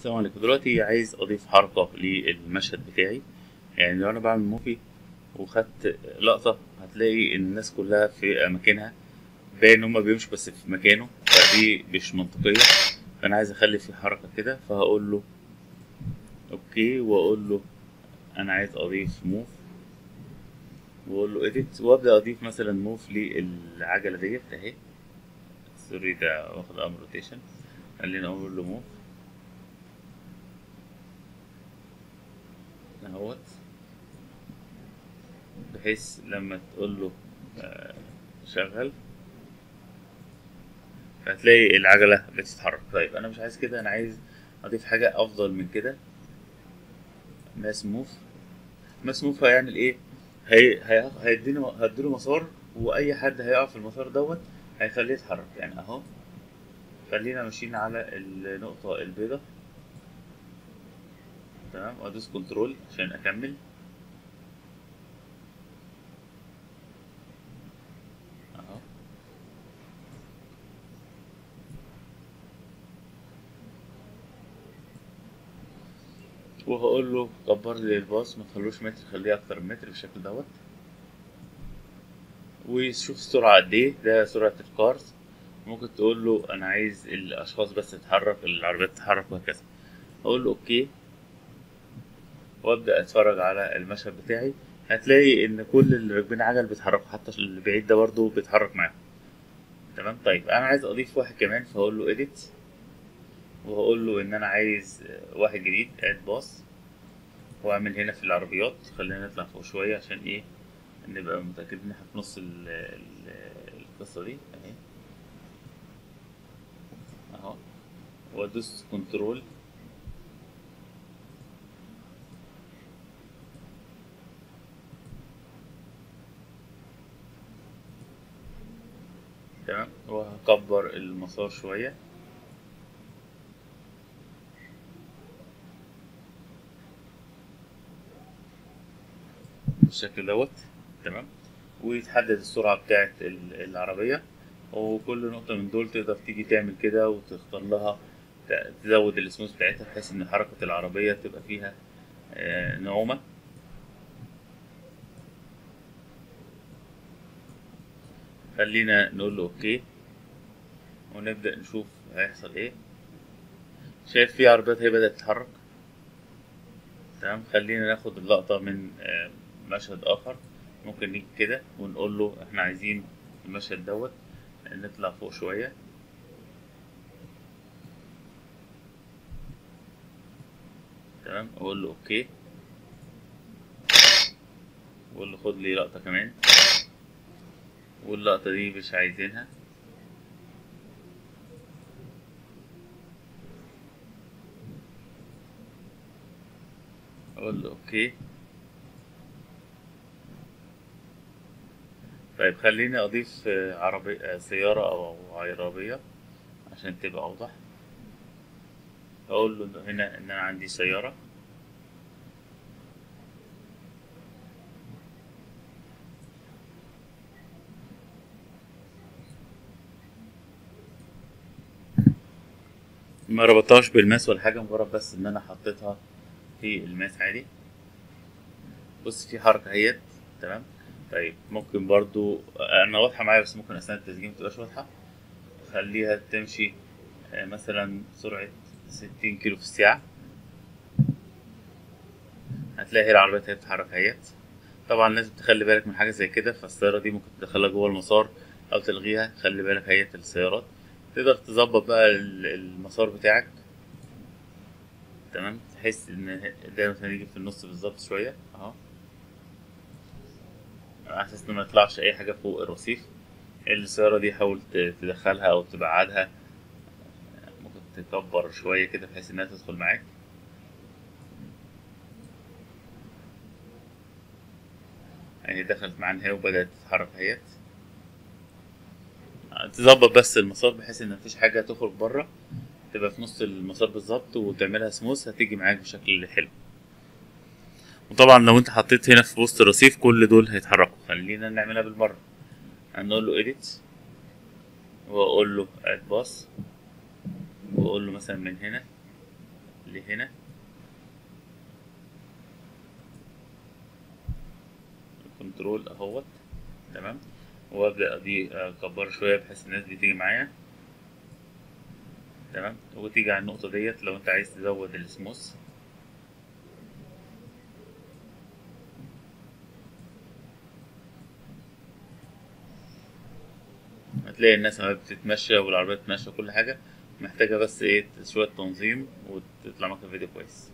السلام عليكم. دلوقتي عايز أضيف حركة للمشهد بتاعي. يعني لو أنا بعمل movie وخدت لقطة هتلاقي إن الناس كلها في أماكنها باين إن هما بيمشوا بس في مكانه فدي مش منطقية. فأنا عايز أخلي في حركة كده فهقول له OK وأقول له أنا عايز أضيف move وأقول له edit وأبدأ أضيف مثلا move للعجلة ديت أهي. sorry ده واخد أمر rotation خلينا أقول له move اهوت. بحيث لما تقول له آه، شغل هتلاقي العجلة بتتحرك. طيب أنا مش عايز كده أنا عايز أضيف حاجة أفضل من كده. mass move. mass move هيعمل إيه؟ هي هي هيديني هديله مسار وأي حد هيقع في المسار دوت هيخليه يتحرك. يعني أهو خلينا ماشيين على النقطة البيضاء تمام؟ وادوس كنترول عشان أكمل. أهو. وهقول له كبر لي الباص ما تخلوش متر خليه أكتر من متر بالشكل دوت. وشوف السرعة قد إيه ده سرعة ال cars. ممكن تقول له أنا عايز الأشخاص بس تتحرك العربيات تتحرك وهكذا. أقول له OK. وابدأ أتفرج على المشهد بتاعي هتلاقي إن كل اللي راكبين عجل بيتحركوا حتى اللي بعيد ده برضه بيتحرك معاهم. تمام؟ طيب أنا عايز أضيف واحد كمان فهقول له edit وهقول له إن أنا عايز واحد جديد add path وأعمل هنا في العربيات. خلينا نطلع فوق شوية عشان إيه؟ نبقى متأكدين إن إحنا في نص ال ال القصة دي. أهي. أهو. وأدوس كنترول تمام وهكبر المسار شوية. بالشكل دوت تمام. ويتحدد السرعة بتاعت ال- العربية. وكل نقطة من دول تقدر تيجي تعمل كده وتختار لها تزود السموث بتاعتها بحيث إن حركة العربية تبقى فيها آه، نعومة. خلينا نقول له أوكي ونبدأ نشوف هيحصل إيه. شايف في عربيات هي بدأت تتحرك؟ تمام خلينا ناخد اللقطة من آه، مشهد آخر. ممكن نيجي كده ونقول له إحنا عايزين المشهد دوت نطلع فوق شوية. تمام أقول له أوكي. واقول له خد لي لقطة كمان. واللقطة دي مش عايزينها. أقول له أوكي. طيب خليني أضيف عربي سيارة أو عربية عشان تبقى أوضح. أقول له هنا إن أنا عندي سيارة. ما ربطهاش بالماس ولا حاجة مجرد بس إن أنا حطيتها في الماس عادي. بص في حركة أهيت تمام؟ طيب ممكن برضو أنا واضحة معايا بس ممكن اثناء التسجيل متبقاش واضحة. خليها تمشي آه، مثلا سرعة ستين كيلو في الساعة. هتلاقي العربيات هي بتتحرك أهيت. طبعا لازم تخلي بالك من حاجة زي كده فالسيارة دي ممكن تدخلها جوه المسار أو تلغيها خلي بالك هيئة السيارات. تقدر تظبط بقى ال- المسار بتاعك. تمام؟ تحس إن ده مثلا يجي في النص بالظبط شوية. أهو. على أساس إنه ما يطلعش أي حاجة فوق الرصيف. السيارة دي حاول تدخلها أو تبعدها. ممكن تكبر شوية كده بحيث إنها تدخل معاك. يعني دخلت معانا اهي وبدأت تتحرك اهيت تظبط بس المسار بحيث إن مفيش حاجة تخرج بره تبقى في نص المسار بالظبط وتعملها سموث هتيجي معاك بشكل حلو. وطبعا لو أنت حطيت هنا في وسط الرصيف كل دول هيتحركوا. خلينا نعملها بالمرة. هنقول له edit وأقول له add باص وأقول له مثلا من هنا لهنا. كنترول أهوت. تمام؟ وابدأ دي اكبر شوية بحيث الناس دي تيجي معايا. تمام؟ وتيجي على النقطة ديت لو انت عايز تزود السموث. هتلاقي الناس بتتمشى والعربيات بتتمشى وكل حاجة. محتاجة بس إيه شوية تنظيم وتطلع معاك الفيديو كويس.